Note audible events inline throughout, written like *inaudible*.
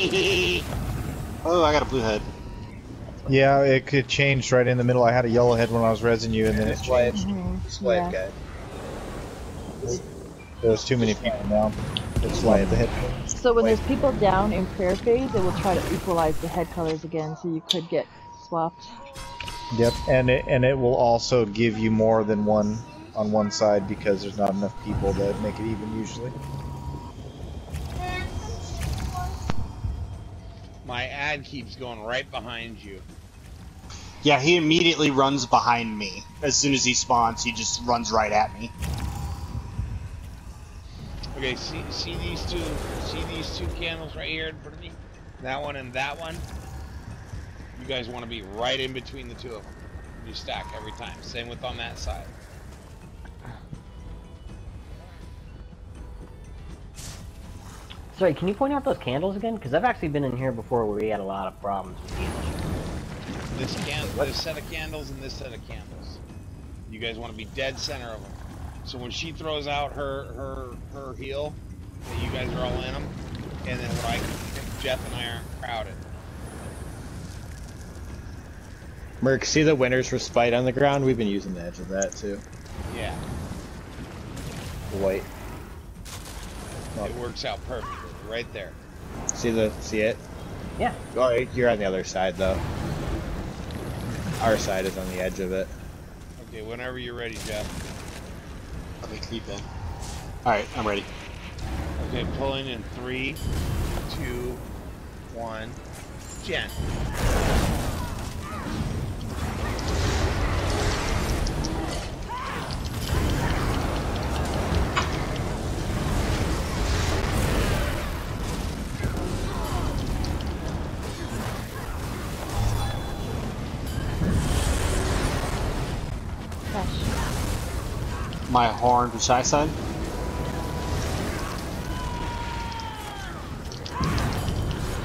*laughs* oh, I got a blue head. Yeah, it could change right in the middle. I had a yellow head when I was resing you, and then it Display, changed. Mhm, display yeah. guy. There's too many people now. It's like the head. So when there's people down in prayer phase, it will try to equalize the head colors again, so you could get swapped. Yep, and it and it will also give you more than one on one side because there's not enough people that make it even usually. My ad keeps going right behind you. Yeah, he immediately runs behind me. As soon as he spawns, he just runs right at me. Okay, see see these two see these two candles right here in front of me? That one and that one? You guys want to be right in between the two of them. You stack every time. Same with on that side. Sorry, can you point out those candles again? Because I've actually been in here before where we had a lot of problems with candles. This can this set of candles and this set of candles. You guys want to be dead center of them. So when she throws out her her her heel, you guys are all in them, and then when I Jeff and I aren't crowded. Merc, see the Winter's Respite on the ground? We've been using the edge of that too. Yeah, white. it works out perfectly right there. See the see it? Yeah. Oh, you're on the other side though. Our side is on the edge of it. Okay, whenever you're ready, Jeff. Let me keep in. Alright, I'm ready. Okay, pulling in three, two, one. Jen. My horn to shy side.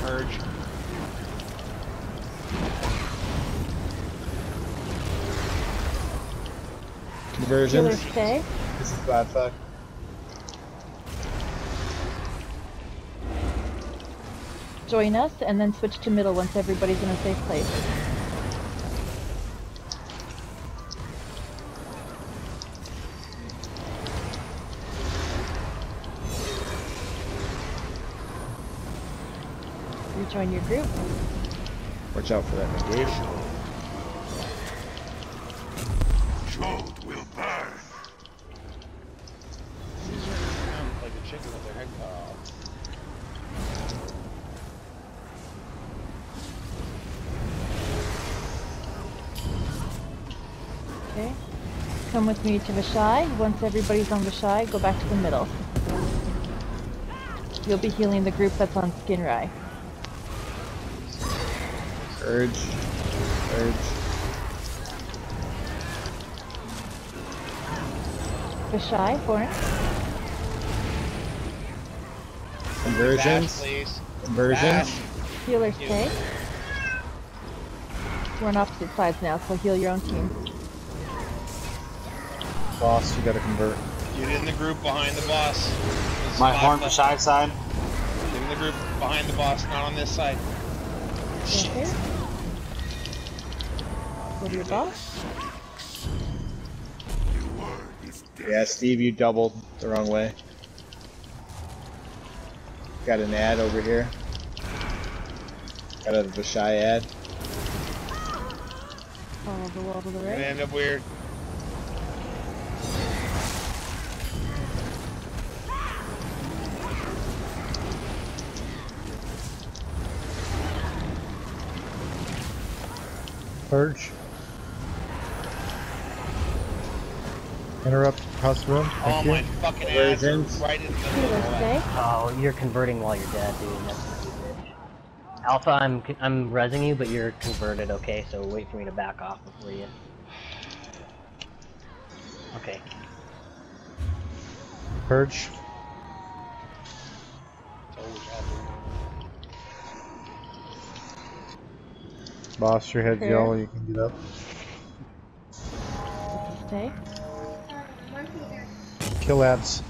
Purge. Healer Conversions. stay. This is bad fuck. Join us, and then switch to middle once everybody's in a safe place. Rejoin your group. Watch out for that negation. These are around like a chicken with their head cut off. Okay. Come with me to Vashai. Once everybody's on Vashai, go back to the middle. You'll be healing the group that's on S'Kinrai. Urge. Urge. Vashai, Horn. Conversions. Bash, please. Conversions. Bash. Healer Heal. stay. We're on opposite sides now, so heal your own team. Boss, you gotta convert. Get in the group behind the boss. This My horn to shy side. Get in the group behind the boss, not on this side. Okay. Go to your boss. Yeah, Steve, you doubled the wrong way. Got an ad over here. Got a Vashai ad. Follow the wall to the Gonna right. end up weird. Purge. Interrupt across the room. All Thank oh, you. my fucking ads are Conversions. right in the Healer middle. stay. Oh, you're converting while you're dead, dude. That's stupid. Alpha, I'm I'm resing you, but you're converted. Okay, so wait for me to back off before you. Okay. Purge. Boss, your head's Fair. yellow. You can get up. Stay. Kill ads.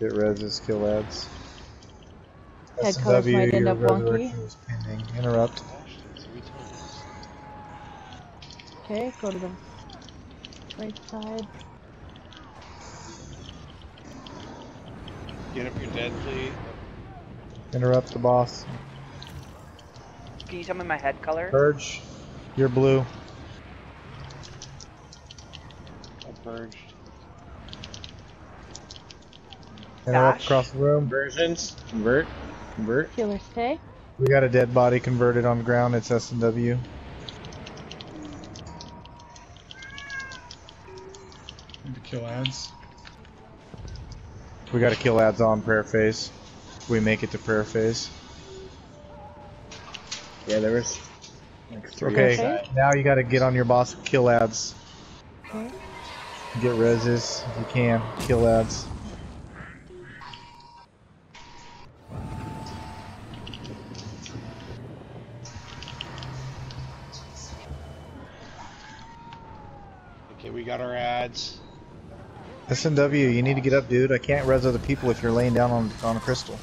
Get reses, kill ads. Head colors SW, might end your up wonky. resurrection is pending. Interrupt. Okay, go to the right side. Get up your dead, please. Interrupt the boss. Can you tell me my head color? Purge. You're blue. I purged. Interrupt Dash. across the room. Conversions. Convert. Convert. Healer stay. We got a dead body converted on the ground. It's S and W. Need to kill ads. We got to kill ads on prayer phase. We make it to prayer phase. Yeah, there was like three. Okay, Okay. now you got to get on your boss. Kill ads. Okay. Get reses if you can. Kill ads. Okay, we got our ads. S and W, you need to get up, dude. I can't res other people if you're laying down on on a crystal.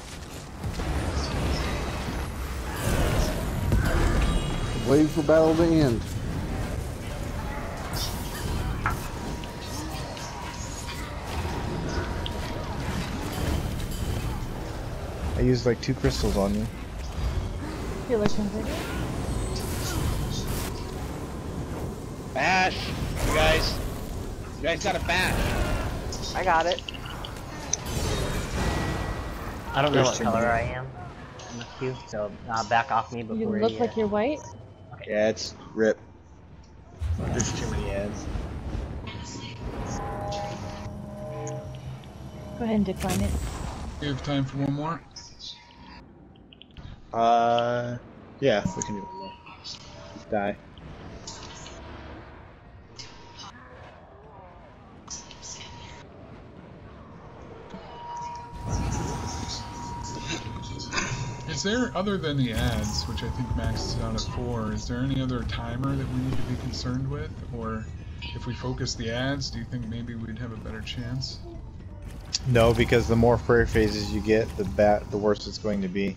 Waiting for battle to end. I used like two crystals on you. Healer converted. Bash! You guys. You guys got a bash. I got it. I don't know what color I am in this queue, so uh, back off me before You look uh, like you're white. Yeah, it's rip. There's too many ads. Go ahead and decline it. We have time for one more. Uh, yeah, we can do one more. Die. Is there, other than the ads, which I think maxes out at four, is there any other timer that we need to be concerned with? Or if we focus the ads, do you think maybe we'd have a better chance? No, because the more prayer phases you get, the bat, the worse it's going to be.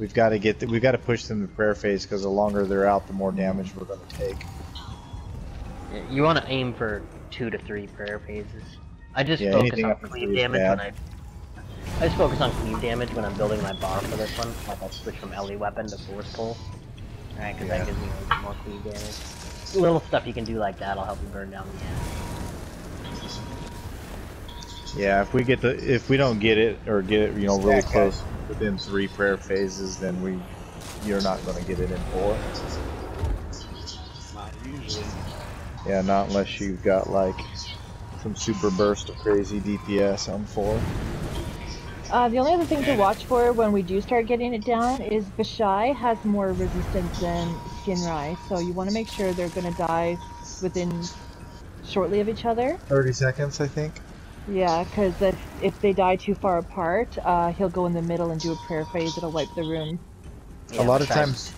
We've got to get, the, we've got to push them to prayer phase because the longer they're out, the more damage we're going to take. You want to aim for two to three prayer phases. I just Yeah, focus on cleave damage bad. when I. I just focus on cleave damage when I'm building my bar for this one. Like I switch from LE weapon to force pull. Alright, because Yeah. that gives me a little more cleave damage. Little stuff you can do like that will help you burn down the end. Yeah, if we get the, if we don't get it or get it, you know, really close within three prayer phases, then we, you're not going to get it in four. Not usually. Yeah, not unless you've got like some super burst of crazy DPS on four. Uh, the only other thing to watch for when we do start getting it down is Vashai has more resistance than S'Kinrai, so you want to make sure they're going to die within shortly of each other. 30 seconds, I think. Yeah, because if, if they die too far apart, uh, he'll go in the middle and do a prayer phase. It'll wipe the room. Yeah, a lot of besides- times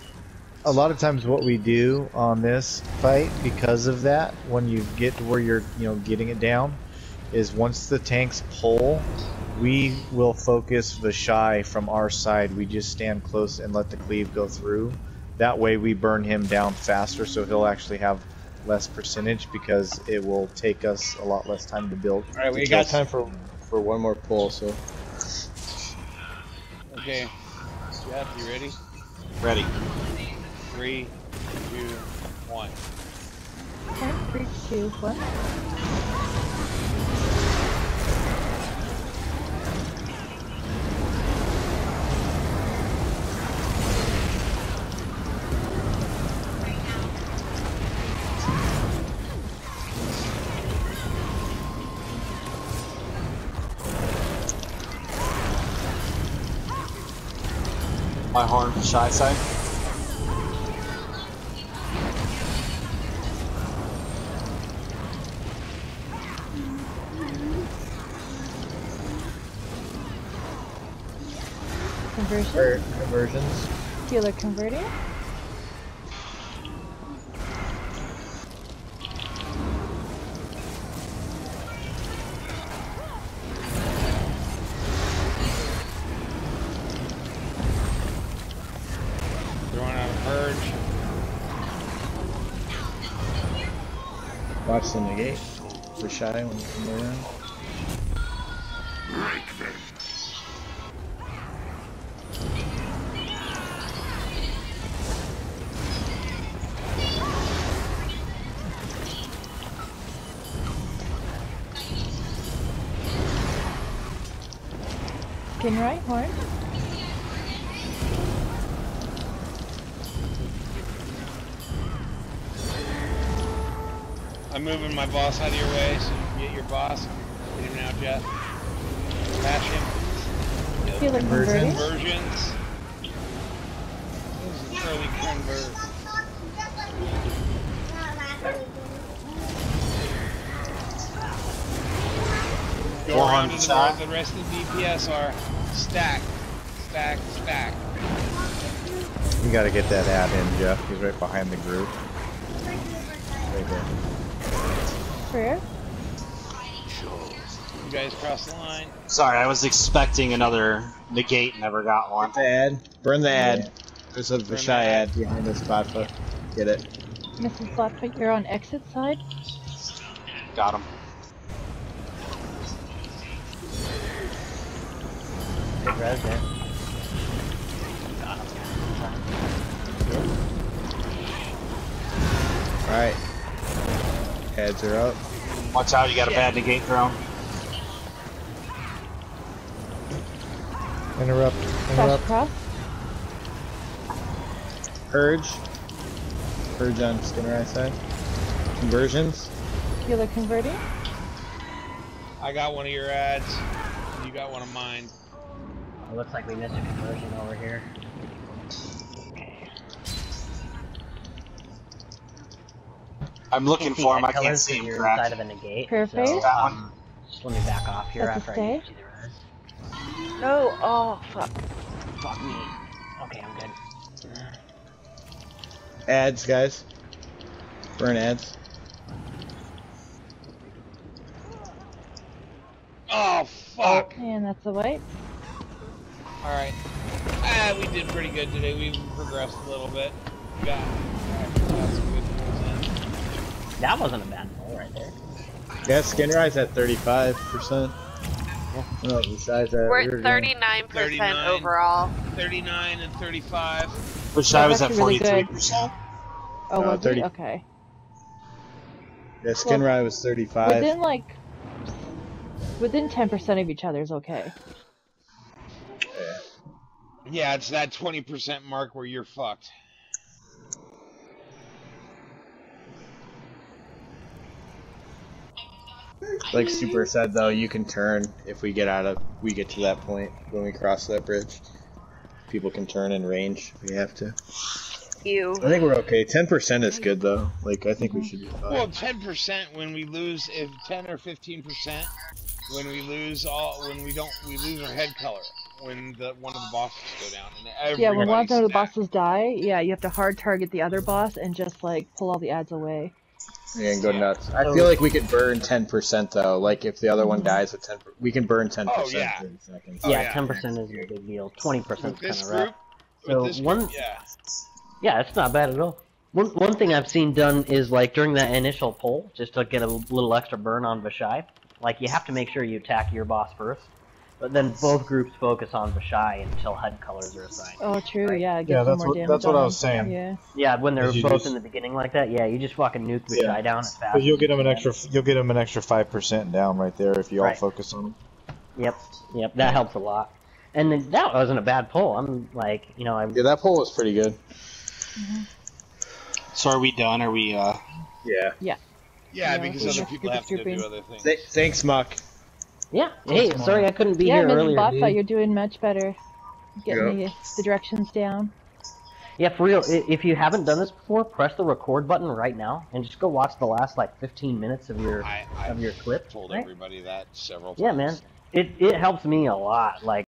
a lot of times what we do on this fight because of that when you get to where you're you know getting it down is once the tanks pull we will focus the shy from our side we just stand close and let the cleave go through that way we burn him down faster so he'll actually have less percentage because it will take us a lot less time to build All right, we got time for for one more pull. So Okay. Jeff, you ready? Ready. Three, two, one. Okay, three, two, one. My horn, shy side. Conversion. or conversions. Healer converting. Watch the negate. For shy when you come around. S'Kinrai, horn. I'm moving my boss out of your way so you can get your boss. Get him now, Jet. Bash him. Healer converting. Conversions. This is early convert. Go Four around to the north. The rest of the DPS are stack, stack, stack. You gotta get that ad in, Jeff. He's right behind the group. Right there. Prayer. You guys cross the line. Sorry, I was expecting another negate, never got one. The ad. Burn the ad. There's a Burn Vashai ad. ad behind this Bodfa. Get it. Mrs. Blackfoot, you're on exit side. Got him. Good res there. Alright. Ads are up. Watch out, you got a bad negate drone. Interrupt. Interrupt. Purge. Purge on S'Kinrai side. Conversions. Healer converting. I got one of your ads. You got one of mine. It looks like we missed a conversion over here. I'm looking for him, I can't see to him your crack. side of the negate. Perfect. so, um, Just let me back off here That's after I stay? see the res. No, oh, fuck. Fuck me. Okay, I'm good. Ads, guys. Burn ads. Oh fuck! And that's a white. All right. Ah, we did pretty good today. We progressed a little bit. We got, got some good pulls in. That wasn't a bad pull right there. Yeah, S'Kinrai's at 35%. No, Vashai's at. We're at 39% 39. overall. 39 and 35. Which I was at That's actually really 43%. Oh, Uh, was 30. he? Okay. Yeah, S'Kinrai was 35. Within like within ten percent of each other is okay. Yeah, it's that 20% mark where you're fucked. Like Super said though, you can turn if we get out of we get to that point when we cross that bridge. People can turn in range if we have to. You. I think we're okay. Ten percent is good though. Like I think we should be fine. Well, 10% when we lose, if 10 or 15% when we lose all, when we don't, we lose our head color when the one of the bosses go down. And Yeah, when one of the bosses die, yeah, you have to hard target the other boss and just like pull all the ads away. Yeah, and go nuts. I oh. feel like we could burn ten percent though. Like if the other one mm-hmm. dies with ten, we can burn ten percent. yeah. in seconds. Oh, yeah, yeah. ten percent isn't a big deal. Twenty percent is kind of rough. So with one- group, yeah. Yeah, it's not bad at all. One one thing I've seen done is like during that initial pull, just to get a little extra burn on Vashai. Like you have to make sure you attack your boss first, but then both groups focus on Vashai until head colors are assigned. Oh, true. Right. Yeah, get Yeah, that's more what- damage that's what I was saying. Yeah. Yeah, when they're both just- in the beginning like that, yeah, you just fucking nuke Vashai Yeah. down as fast. But you'll get them an extra. You'll get him an extra five percent down right there if you all Right. focus on them. Yep, yep, that helps a lot. And then that wasn't a bad pull. I'm like, you know, I'm Yeah, that poll was pretty good. So are we done? Are we, uh... Yeah. Yeah, Yeah, because other people have to do other things. Th- thanks, Muck. Yeah. Oh, hey, sorry I couldn't be yeah, here Mrs. earlier. Bodfa, dude. you're doing much better. Getting Yeah. the, the directions down. Yeah, for real. If you haven't done this before, press the record button right now and just go watch the last like 15 minutes of your I, of your clip. told right? everybody that several times. Yeah, man. It it helps me a lot. Like